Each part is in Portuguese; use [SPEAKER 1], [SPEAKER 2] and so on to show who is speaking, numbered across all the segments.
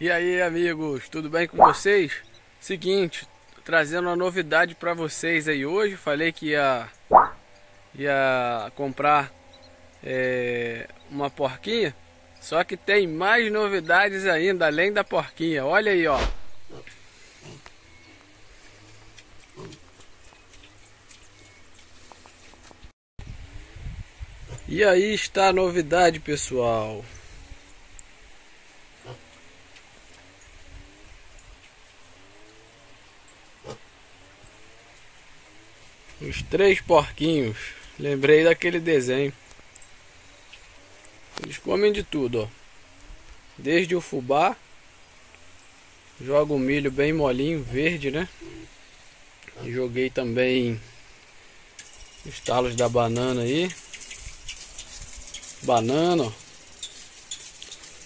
[SPEAKER 1] E aí amigos, tudo bem com vocês? Seguinte, trazendo uma novidade para vocês aí hoje. Falei que ia, ia comprar é, uma porquinha, só que tem mais novidades ainda além da porquinha. Olha aí, ó. E aí está a novidade, pessoal. Os três porquinhos. Lembrei daquele desenho. Eles comem de tudo, ó. Desde o fubá. Jogo o milho bem molinho, verde, né? E joguei também os talos da banana aí. Banana, ó.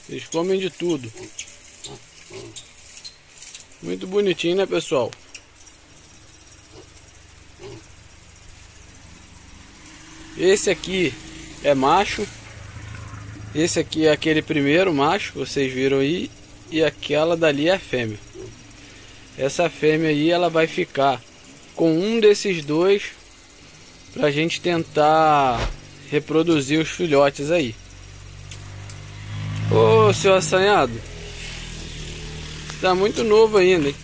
[SPEAKER 1] Eles comem de tudo. Muito bonitinho, né, pessoal? Esse aqui é macho. Esse aqui é aquele primeiro macho, vocês viram aí. E aquela dali é a fêmea. Essa fêmea aí, ela vai ficar com um desses dois pra gente tentar reproduzir os filhotes aí. Ô, seu assanhado. Está muito novo ainda, hein?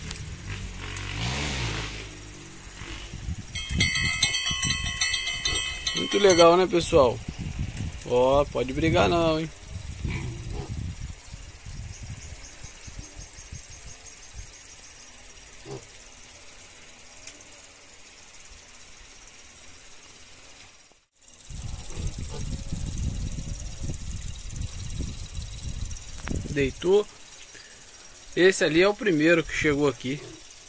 [SPEAKER 1] Muito legal, né, pessoal? Ó, pode brigar não, hein? Deitou. Esse ali é o primeiro que chegou aqui.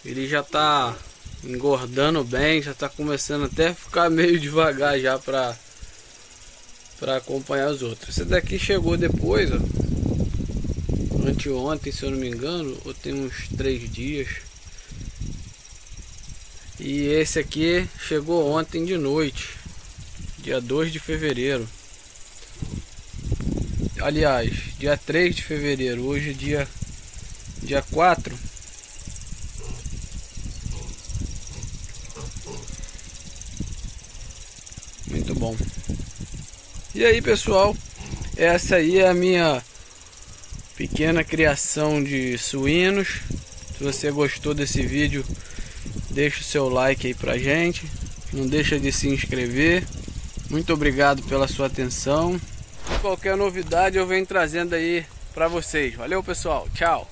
[SPEAKER 1] Ele já tá engordando bem, já tá começando até a ficar meio devagar já para para acompanhar os outros. Esse daqui chegou depois, ó. Anteontem, se eu não me engano, ou tem uns três dias. E esse aqui chegou ontem de noite, dia 2 de fevereiro. Aliás, dia 3 de fevereiro, hoje dia, dia 4. Muito bom. E aí, pessoal, essa aí é a minha pequena criação de suínos. Se você gostou desse vídeo, deixa o seu like aí pra gente. Não deixa de se inscrever. Muito obrigado pela sua atenção. Qualquer novidade eu venho trazendo aí para vocês. Valeu, pessoal. Tchau.